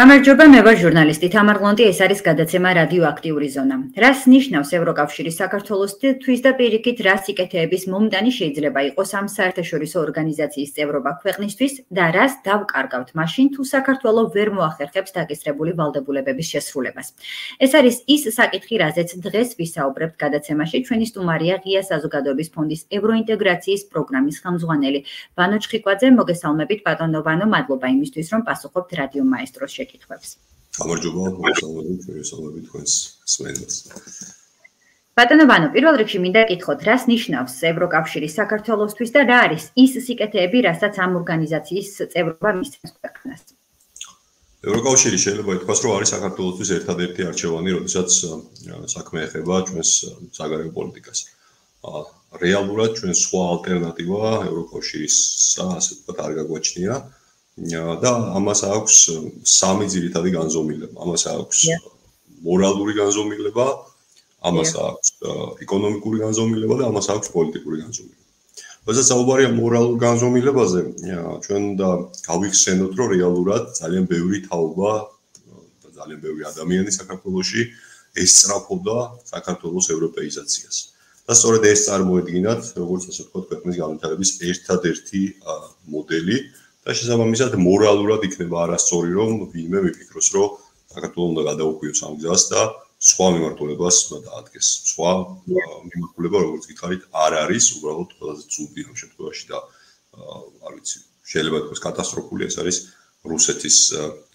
გამარჯობა, მე ვარ ჟურნალისტი თამარ გლონტი, ეს არის გადაცემა რადიოაქტიური ზონა. რას ნიშნავს ევროკავშირი საქართველოსთვის და პირიქით რას იკეთებს მომდანი შეიძლება იყოს ამ საერთაშორისო ორგანიზაციის წევრობა ქვეყნისთვის და რას დავკარგავთ მაშინ თუ საქართველო ვერ მოახერხებს დაგესრებული ვალდებულებების შესრულებას. ეს არის ის საკითხი, რაზეც დღეს ვისაუბრებთ გადაცემაში. ჩვენი სტუმარია ღია საზოგადოების ფონდის ევროინტეგრაციის პროგრამის ხელმძღვანელი ვანო ჩხიკვაძე. მოგესალმებით ბატონო ვანო, მადლობა იმისთვის, რომ პასუხობთ რადიო მაესტროს შეკითხვებს. გამარჯობა, მოგესალმებით, მოგესალმებით თქვენს სმენელს. ბატონო ბანო, პირველ რიგში მინდა გითხოთ, რას ნიშნავს ევროკავშირი საქართველოსთვის და რა არის ის სიკეთეები, რასაც ამ ორგანიზაციის წევრობა მისცემს ქვეყანას? ევროკავშირი შეიძლება ითქვას, რომ არის საქართველოსთვის ერთადერთი არჩევანი, როდესაც საქმე ეხება ჩვენს საგარეო პოლიტიკას. აა რეალურად ჩვენ სხვა ალტერნატივა ევროკავშირის ასე ვთქვათ არ გაგვაჩნია. და ამას აქვს სამი ძირითადი განზომილება. ამას აქვს მორალური განზომილება, ამას აქვს ეკონომიკური განზომილება და ამას აქვს პოლიტიკური განზომილება. როდესაც საუბარია მორალურ განზომილებაზე, ჩვენ და გავიხსენოთ, რომ რეალურად ძალიან ბევრი თაობა და ძალიან ბევრი ადამიანი საქართველოში ესწრაფოდა საქართველოს ევროპეიზაციას. და სწორედ ეს წარმოედგინათ, როგორც ასე ვთქვათ, ქვეყნის განვითარების ერთადერთი მოდელი, და შესაბამისად მორალურად იქნება არასწორი რომ ვინმე მიფიქროს რომ საქართველოს უნდა გადაუხვიოს ამ გზას და სხვა მიმართულებას უნდა დაადგეს. სხვა მიმართულება როგორც გითხარით არ არის უბრალოდ ყველაზე ცუდი ამ შემთხვევაში და არ ვიცი შეიძლება იყოს კატასტროფული ეს არის რუსეთის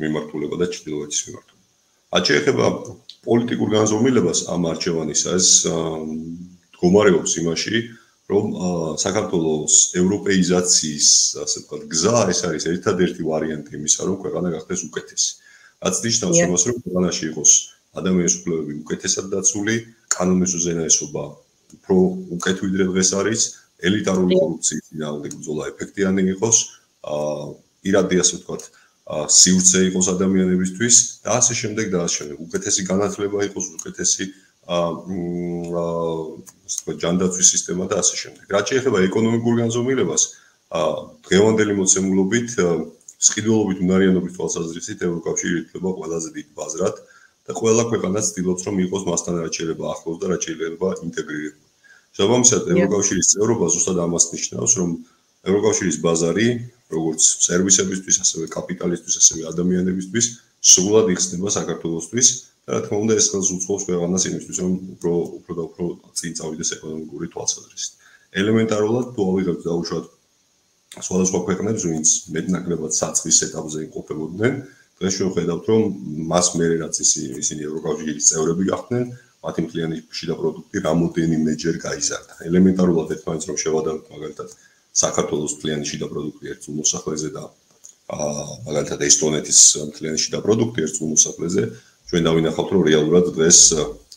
მიმართულება და ჩრდილოეთის მიმართულება. რაც შეეხება პოლიტიკურ განზომილებას ამ არჩევანისა ეს მდგომარეობს იმაში რომ საქართველოს ევროპეიზაციის ასე ვთქვათ გზა ეს არის ერთადერთი ვარიანტი იმისა რომ ქვეყანა გახდეს უკეთესი. რაც ნიშნავს იმას რომ ქვეყანაში იყოს ადამიანის უფლებები უკეთესად დაცული, კანონის უზენაესობა უფრო უკეთ ვიდრე დღეს არის, ელიტარული კორუფციის ძინავდი ბრძოლა ეფექტიანი იყოს, აა ირადი ასე ვთქვათ სივრცე იყოს ადამიანებისთვის და ასე შემდეგ და ასე შემდეგ. უკეთესი განათლება იყოს, უკეთესი აა ასე ჯანდაცვის სისტემა და ასე შემდეგ. რაც შეეხება ეკონომიკურ განზომილებას, აა დღევანდელი მოცემულობით სყიდულობით უნარიანობის თვალსაზრისით ევროკავშირი ითვლება ყველაზე დიდ ბაზრად და ყველა ქვეყანა ცდილობს რომ იყოს მასთან რაც შეიძლება ახლოს და რაც შეიძლება ინტეგრირებული. შესაბამისად ევროკავშირის წევრობა ზუსტად ამას ნიშნავს, რომ ევროკავშირის ბაზარი, როგორც სერვისებისთვის, ასევე კაპიტალისტვის, ასევე ადამიანებისთვის, სრულად იხსნება საქართველოსთვის რა თქმა უნდა ეს ხელს უწყობს ქვეყანას იმისთვის რომ უფრო უფრო და უფრო წინ წავიდეს ეკონომიკური თვალსაზრისით. ელემენტარულად თუ ავიღებთ დაუშვათ სხვადასხვა ქვეყნებს ვინც მეტნაკლებად საწყის ეტაპზე იმყოფებოდნენ, დღეს ჩვენ ხედავთ რომ მას მერე რაც ისინი ევროკავშირის წევრები გახდნენ, მათი მთლიანი შიდა პროდუქტი რამოდენიმეჯერ გაიზარდა. ელემენტარულად ერთმანეთს რომ შევადაროთ მაგალითად საქართველოს მთლიანი შიდა პროდუქტი ერთ მოსახლეზე და აა მაგალითად ესტონეთის მთლიანი შიდა პროდუქტი ერთ მოსახლეზე ჩვენ დავინახავთ რომ რეალურად დღეს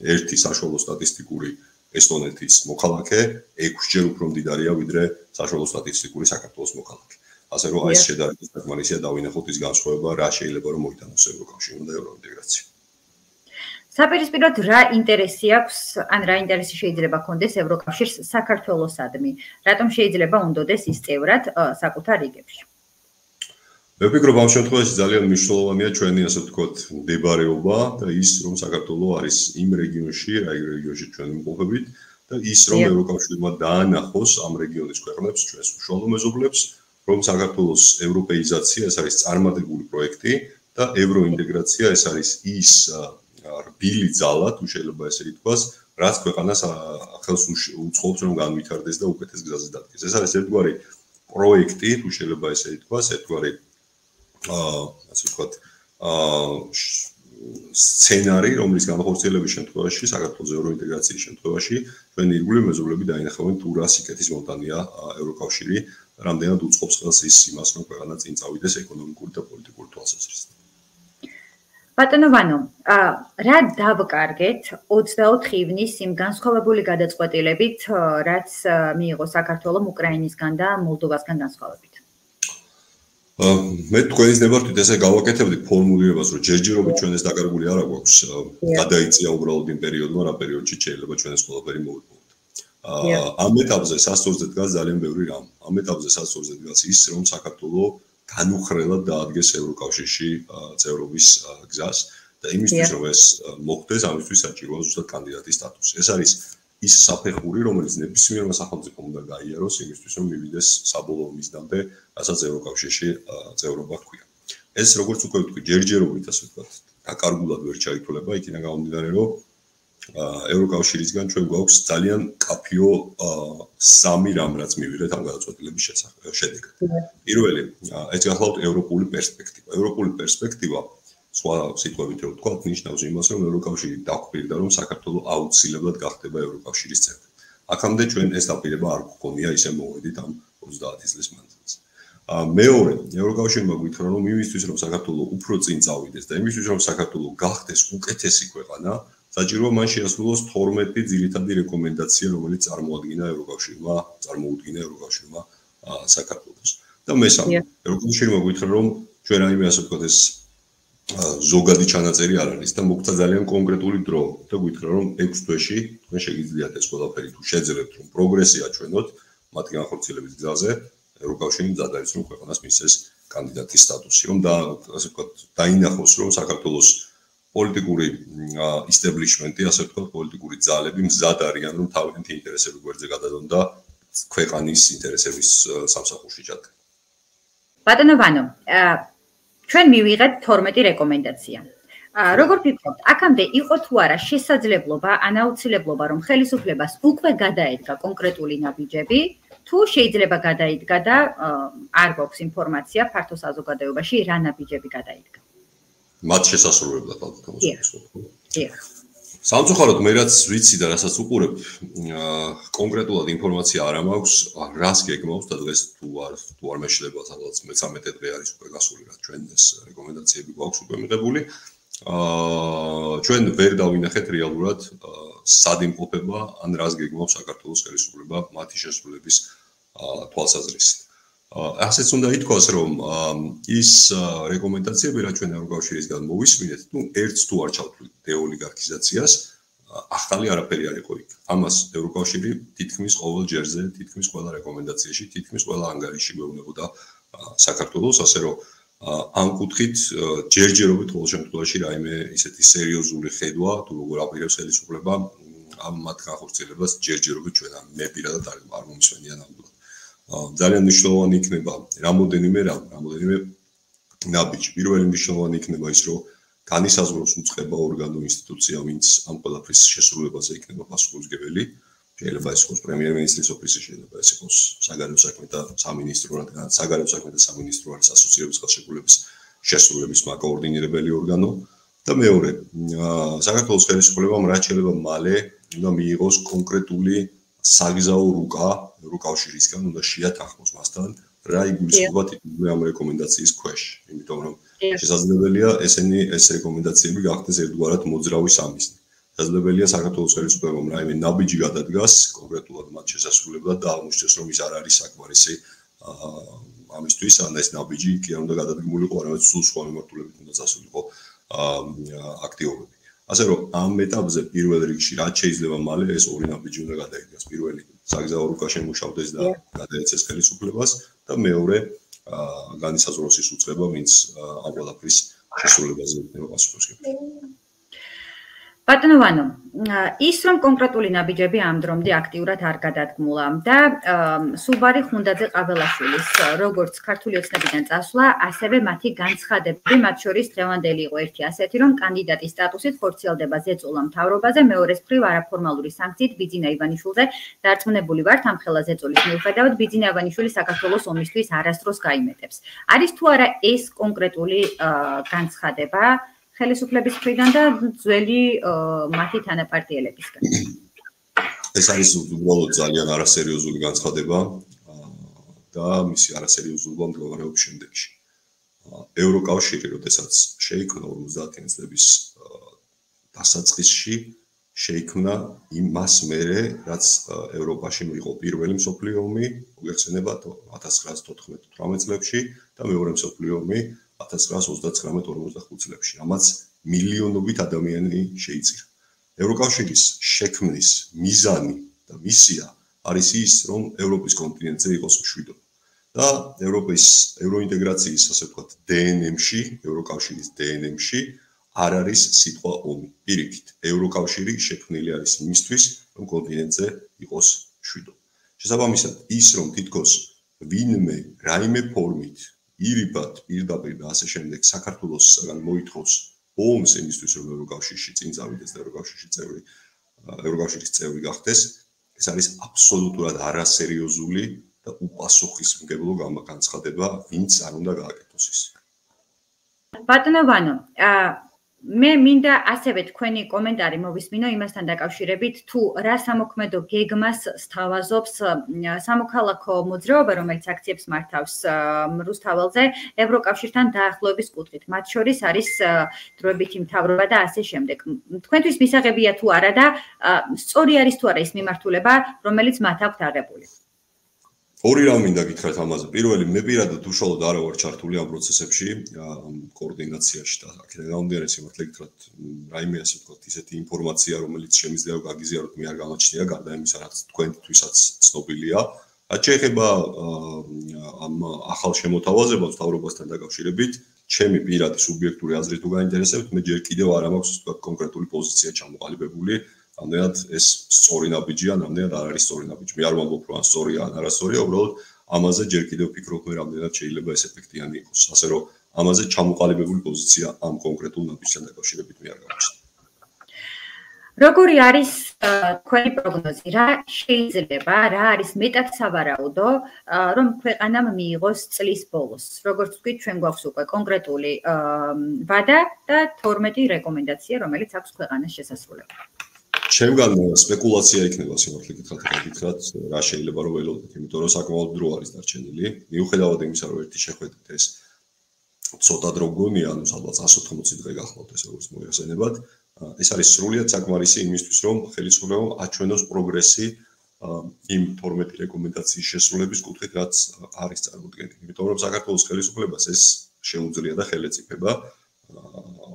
ერთი საშუალო სტატისტიკური ესტონეთის მოქალაქე 6ჯერ უფრო მდიდარია ვიდრე საშუალო სტატისტიკური საქართველოს მოქალაქე. ასე რომ აი ეს შედარება საკმარისია დავინახოთ ის განსხვავება რა შეიძლება რომ მოიტანოს ევროკავშირმა და ევროინტეგრაციამ. საპირისპიროდ რა ინტერესი აქვს ან რა ინტერესი შეიძლება ქონდეს ევროკავშირს საქართველოსადმი? რატომ შეიძლება უნდოდეს ის წევრად საკუთარ რიგებში? მე ვფიქრობ ამ შემთხვევაში ძალიან მნიშვნელოვანია ჩვენი ასე ვთქვათ მდებარეობა და ის რომ საქართველოს არის იმ რეგიონში, აი რეგიონში ჩვენ იმყოფებით და ის რომ ევროკავშირმა დაანახოს ამ რეგიონის ქვეყნებს ჩვენს უშუალო მეზობლებს, რომ საქართველოს ევროპეიზაცია ეს არის წარმატებული პროექტი და ევროინტეგრაცია ეს არის ის რბილი ძალა, თუ შეიძლება ესე ითქვას, რაც ქვეყანას ახალს უწყობს რომ განვითარდეს და უკეთეს გზაზე დადგეს. ეს არის ერთგვარი პროექტი, თუ შეიძლება ესე ითქვას, ერთგვარი ასე ვთქვათ აა სცენარი, რომლის განხორციელების შემთხვევაში საქართველოს ევროინტეგრაციის შემთხვევაში ჩვენი ირგვლივ მეზობლები დაინახავენ თუ რა სიკეთის მომტანია ევროკავშირი, რამდენად უწყობს ხელს ის იმას, რომ ქვეყანა წინ წავიდეს ეკონომიკური და პოლიტიკური თვალსაზრისით. ბატონო ვანო, აა რა დავკარგეთ 24 ივნის იმ განსხვავებული გადაწყვეტილებით, რაც მიიღო საქართველოს უკრაინისგან და მოლდოვასგან განსხვავებით? მე თქვენის ნებართვით ესე გავაკეთებდი ფორმულირებას, რომ ჯერჯერობით ჩვენ ეს დაკარგული არ აქვს. გადაიწია უბრალოდ იმ პერიოდმა, რა პერიოდში შეიძლება ჩვენ ეს ყველაფერი მოვიპოვოთ. აა ამ ეტაპზე სასწორზე დგას ძალიან ბევრი რამ. ამ ეტაპზე სასწორზე დგას ის, რომ საქართველოს განუხრელად დაადგეს ევროკავშირში წევრობის გზას და იმისთვის რომ ეს მოხდეს, ამისთვის საჭიროა ზუსტად კანდიდატის სტატუსი. ეს არის ის საფეხური, რომელიც ნებისმიერმა სახელმწიფომ უნდა გაიაროს იმისთვის, რომ მივიდეს საბოლოო მიზნამდე, რასაც ევროკავშირში წევრობა ჰქვია. ეს როგორც უკვე ვთქვი, ჯერჯერობით ასე ვთქვათ, დაკარგულად ვერ ჩაითვლება, იქიდან გამომდინარე, რომ ევროკავშირისგან ჩვენ გვაქვს ძალიან კაფიო სამი რამ რაც მივიღეთ ამ გადაწყვეტილების შედეგად. პირველი, ეს გახლავთ ევროპული პერსპექტივა. ევროპული პერსპექტივა სხვა სიტყვებით რო ვთქვა, ნიშნავს იმას, რომ ევროკავშირი დაგხვირდა, რომ საქართველოს აუცილებლად გახდება ევროკავშირის წევრი. აქამდე ჩვენ ეს დაპირება არ გქონია, ისე მოვედით ამ 30 წლის მანძილზე. ა მეორე, ევროკავშირმა გითხრა, რომ იმისთვის, რომ საქართველოს უფრო წინ წავიდეს და იმისთვის, რომ საქართველოს გახდეს უკეთესი ქვეყანა, საჭიროა მან შეასრულოს 12 ძირითადი რეკომენდაცია, რომელიც წარმოადგინა ევროკავშირმა, წარმოუდგინა ევროკავშირმა საქართველოს. და მესამე, ევროკავშირმა გითხრა, რომ ჩვენ რაიმე ასე ვთქვათ ეს ზოგადი ჩანაწერი არ არის და მოგცა ძალიან კონკრეტული დრო და გითხრა რომ 6 თვეში თქვენ შეგიძლიათ ეს ყველაფერი თუ შეძლებთ რომ პროგრესი აჩვენოთ მათი განხორციელების გზაზე ევროკავშირი მზად არის რომ ქვეყანას მისცეს კანდიდატის სტატუსი. რომ და ასე ვთქვათ დაინახოს რომ საქართველოს პოლიტიკური ისტაბლიშმენტი ასე ვთქვათ პოლიტიკური ძალები მზად არიან რომ თავიანთი ინტერესები გვერდზე გადადონ და ქვეყანის ინტერესების სამსახურში ჩადგენ. ბატონო ვანო ჩვენ მივიღეთ 12 რეკომენდაცია. ა როგორ ფიქრობთ, აქამდე იყო თუ არა შესაძლებლობა, ანაუცილებლობა, რომ ხელისუფლებას უკვე გადაედგა კონკრეტული ნაბიჯები, თუ შეიძლება გადაიდგა და არ გვაქვს ინფორმაცია ფართო საზოგადოებაში რა ნაბიჯები გადაიდგა? მათ შესაძლებლად ალბათ მოსულიყო. დიახ. სამწუხაროდ მე რაც ვიცი და რასაც უყურებ, კონკრეტულად ინფორმაცია არ მაქვს, რას გეგმავს და დღეს თუ არ თუ არ მეშლება სადღაც მე-13 დღე არის უკვე გასული რა ჩვენ ეს რეკომენდაციები გვაქვს უკვე მიღებული. აა ჩვენ ვერ დავინახეთ რეალურად სად იმყოფება ან რას გეგმავს საქართველოს ხელისუფლება მათი შესრულების თვალსაზრისით. ასეც უნდა ითქვას, რომ ის რეკომენდაციები, რაც ჩვენ ევროკავშირისგან მოვისმინეთ, ну, ერთს თუ არ ჩავთვლით დეოლიგარქიზაციას, ახალი არაფერი არ იყო იქ. ამას ევროკავშირი თითქმის ყოველ ჯერზე, თითქმის ყველა რეკომენდაციაში, თითქმის ყველა ანგარიში გვეუბნებოდა საქართველოს, ასე რომ ამ კუთხით ჯერჯერობით ყოველ შემთხვევაში რაიმე ისეთი სერიოზული ხედვა, თუ როგორ აპირებს ხელისუფლება ამ მათ განხორციელებას ჯერჯერობით ჩვენ ამ მე პირადად არ მომისვენია ნამდვილად. ძალიან მნიშვნელოვანი იქნება რამოდენიმე რამ, რამოდენიმე ნაბიჯი. პირველი მნიშვნელოვანი იქნება ის, რომ განისაზღვროს უცხება ორგანო ინსტიტუცია, ვინც ამ ყველაფრის შესრულებაზე იქნება პასუხისმგებელი. შეიძლება ეს იყოს პრემიერ-მინისტრის ოფისი, შეიძლება ეს იყოს საგარეო საქმეთა სამინისტრო, რადგან საგარეო საქმეთა სამინისტრო არის ასოცირების ხელშეკრულების შესრულების მაკოორდინირებელი ორგანო. და მეორე, საქართველოს ხელისუფლებამ რაც შეიძლება მალე უნდა მიიღოს კონკრეტული საგზაო რუკა ევროკავშირისგან უნდა შეათანხმოს მასთან რა იგულისხმება თითქმის ამ რეკომენდაციის ქვეშ. იმიტომ რომ შესაძლებელია ესენი ეს რეკომენდაციები გახდეს ერთგვარად მოძრავი სამიზნე შესაძლებელია საქართველოს ხელისუფლებამ რაიმე ნაბიჯი გადადგას კონკრეტულად მათ შესასრულებლად და აღმოჩნდეს რომ ის არ არის საკმარისი ამისთვის ან ეს ნაბიჯი კი არ უნდა გადადგმულიყო არამედ სულ სხვა მიმართულებით უნდა წასულიყო აქტიობები ასე რომ ამ ეტაპზე პირველ რიგში რაც შეიძლება მალე ეს ორი ნაბიჯი უნდა გადაიგდეს პირველი საგზაო რუკა შემუშავდეს და გადაეცეს ხელისუფლებას და მეორე განისაზღვროს ის უწყება ვინც ამ ყველაფრის შესრულებაზე იქნება პასუხისმგებელი ბატონო ვანო, ის რომ კონკრეტული ნაბიჯები ამ დრომდე აქტიურად არ გადადგმულა და სუბარი ხუნდაძე ყაბელაშვილის როგორც ქართული ოცნებიდან წასვლა, ასევე მათი განცხადებები, მათ შორის დღევანდელი იყო ერთი ასეთი, რომ კანდიდატის სტატუსით ხორციელდება ზეწოლა მთავრობაზე, მეორეს მხრივ არაფორმალური სანქციით ბიძინა ივანიშვილზე დარწმუნებული ვართ ამ ხელა ზეწოლის მიუხედავად ბიძინა ივანიშვილი საქართველოს ომისთვის არასდროს გაიმეტებს. არის თუ არა ეს კონკრეტული განცხადება? ხელისუფლების მხრიდან და ძველი მათი თანაპარტიელებისგან. ეს არის უბრალოდ ძალიან არასერიოზული განცხადება და მისი არასერიოზულობა მდგომარეობს შემდეგში. ევროკავშირი, როდესაც შეიქმნა 50 წლების დასაწყისში, შეიქმნა იმას მერე, რაც ევროპაში მიიღო პირველი მსოფლიო ომი, უგეხსენება 1914-18 წლებში და მეორე მსოფლიო ომი 1939-45 წლებში, რამაც მილიონობით ადამიანი შეიწირა. ევროკავშირის შექმნის მიზანი და მისია არის ის, რომ ევროპის კონტინენტზე იყოს მშვიდობა. და ევროპის ევროინტეგრაციის ასე ვთქვათ DNM-ში, ევროკავშირის DNM-ში არ არის სიტყვა ომი. პირიქით, ევროკავშირი შექმნილი არის იმისთვის, რომ კონტინენტზე იყოს შვიდობა. შესაბამისად, ის რომ თითქოს ვინმე რაიმე ფორმით ირიბად პირდაპირ და ასე შემდეგ საქართველოსგან მოითხოვს ომს იმისთვის, რომ ევროკავშირში წინ წავიდეს და ევროკავშირში წევრი ევროკავშირის წევრი გახდეს, ეს არის აბსოლუტურად არასერიოზული და უპასუხისმგებლო განცხადება, ვინც არ უნდა გააკეთოს ის. ბატონო ვანო, მე მინდა ასევე თქვენი კომენტარი მოვისმინო იმასთან დაკავშირებით, თუ რა სამოქმედო გეგმას სთავაზობს სამოქალაქო მოძრაობა, რომელიც აქციებს მართავს რუსთაველზე ევროკავშირთან დაახლოების კუთხით. მათ შორის არის დროებითი მთავრობა და ასე შემდეგ. თქვენთვის მისაღებია თუ არა და სწორი არის თუ არა ის მიმართულება, რომელიც მათ აქვთ აღებული? ორი რამ მინდა გითხრათ ამაზე. პირველი, მე პირადად უშუალოდ არა ვარ ჩართული ამ პროცესებში, ამ კოორდინაციაში და აქედან გამომდინარე სიმართლე გითხრათ, რაიმე ასე ვთქვათ, ისეთი ინფორმაცია, რომელიც შემიძლია გაგიზიაროთ, მე არ გამოჩნია, გარდა იმისა, რაც თქვენთვისაც ცნობილია. რაც შეეხება ამ ახალ შემოთავაზებებს თავრობასთან დაკავშირებით, ჩემი პირადი სუბიექტური აზრით თუ გაინტერესებთ, მე ჯერ კიდევ არ მაქვს ვთქვათ კონკრეტული პოზიცია ჩამოყალიბებული. ამდენად ეს სწორი ნაბიჯია, ამდენად არ არის სწორი ნაბიჯი. მე არ ვამბობ, რომ სწორია ან არასწორია, უბრალოდ ამაზე ჯერ კიდევ ვფიქრობ, მე რამდენად შეიძლება ეს ეფექტიანი იყოს. ასე რომ ამაზე ჩამოყალიბებული პოზიცია ამ კონკრეტულ ნაბიჯთან დაკავშირებით მე არ გავაჩნია. როგორი არის თქვენი პროგნოზი? რა შეიძლება, რა არის მეტად სავარაუდო, რომ ქვეყანამ მიიღოს წლის ბოლოს? როგორც ვთქვით, ჩვენ გვაქვს უკვე კონკრეტული ვადა და 12 რეკომენდაცია, რომელიც აქვს ქვეყანას შესასრულებლად. ჩემგან სპეკულაცია იქნება სიმართლე გითხრათ და გითხრათ რა შეიძლება რომ ველოდოთ იმიტომ რომ საკმაოდ დრო არის დარჩენილი. მიუხედავად იმისა რომ ერთი შეხვედრით ეს ცოტა დრო გონია ანუ სადღაც 180 დღე გახლავთ ეს როგორც მოიხსენებათ ეს არის სრულიად საკმარისი იმისთვის რომ ხელისუფლებამ აჩვენოს პროგრესი იმ 12 რეკომენდაციის შესრულების კუთხით რაც არის წარმოქმნილი იმიტომ რომ საქართველოს ხელისუფლებას ეს შეუძლია და ხელეწიფება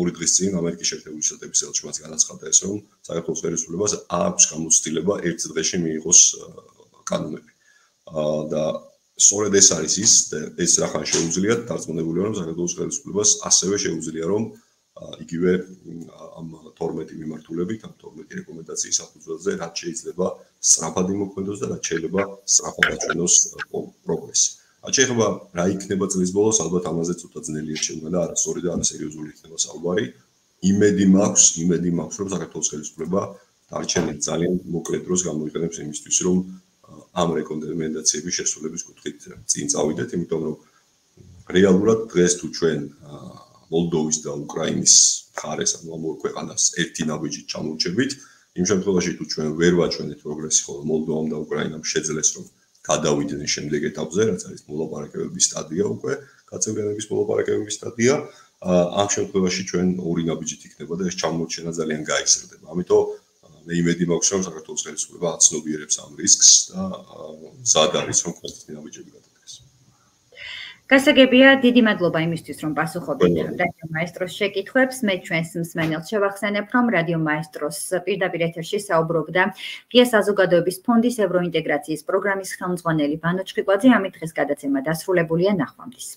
ორი დღის წინ ამერიკის შეერთებული შტატების ელჩი მას განაცხადა ეს რომ საქართველოს ხელისუფლებას აქვს გამოცდილება ერთ დღეში მიიღოს კანონები. და სწორედ ეს არის ის ეს რახან შეუძლია დარწმუნებული რომ საქართველოს ხელისუფლებას ასევე შეუძლია რომ იგივე ამ 12 მიმართულებით, ამ 12 რეკომენდაციის საფუძველზე რაც შეიძლება სწრაფად იმოქმედოს და რაც შეიძლება სწრაფად აჩვენოს პროგრესი. ან შეიძლება რა იქნება წლის ბოლოს? ალბათ ამაზე ცოტა ძნელია შეიძლება და არასწორი და არასერიოზული იქნება საუბარი. იმედი მაქვს იმედი მაქვს რომ საქართველოს ხელისუფლება დარჩენილი ძალიან მოკლე დროს გამოიყენებს იმისთვის რომ ამ რეკომენდაციების შესრულების კუთხით წინ წავიდეთ იმიტომ რომ რეალურად დღეს თუ ჩვენ მოლდოვის და უკრაინის ხარეს ანუ ამ ორ ქვეყანას ერთი ნაბიჯით ჩამოვჭებით იმ შემთხვევაში თუ ჩვენ ვერ ვაჩვენეთ პროგრესი ხოლმე მოლდოვამ და უკრაინამ შეძლეს რომ გადავიდნენ შემდეგ ეტაპზე, რაც არის მოლაპარაკებების სტადია უკვე, გაწევრიანების მოლაპარაკებების სტადია. ამ შემთხვევაში ჩვენ ორი ნაბიჯით იქნება და ეს ჩამორჩენა ძალიან გაიზრდება. ამიტომ მე იმედი მაქვს, რომ საქართველოს ხელისუფლება აცნობიერებს ამ რისკს და ზად არის რომ კონსტიტუციური ნაბიჯები. გასაგებია, დიდი მადლობა იმისთვის, რომ პასუხობთ რადიო მაესტროს შეკითხვებს. მე ჩვენს მსმენელს შევახსენებ, რომ რადიო მაესტროს პირდაპირ ეთერში საუბრობდა ღია საზოგადოების ფონდის ევროინტეგრაციის პროგრამის ხელმძღვანელი ბანო ჩხიკვაძე. ამით დღეს გადაცემა დასრულებულია ნახვამდის.